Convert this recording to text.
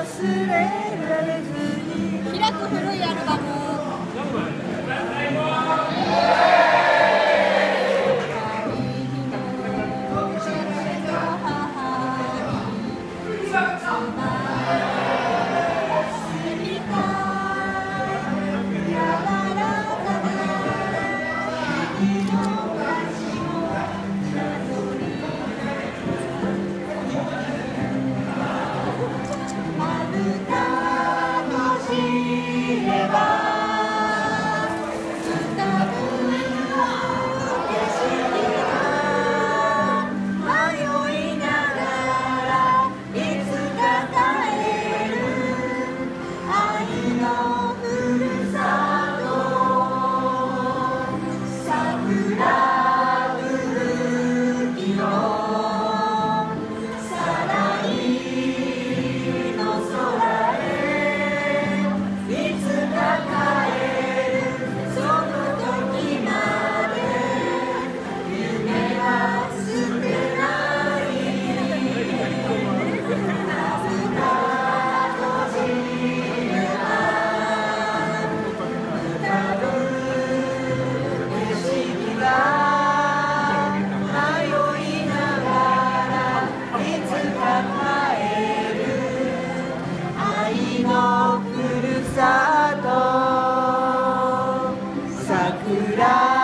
開く古いアルバム「Yeah.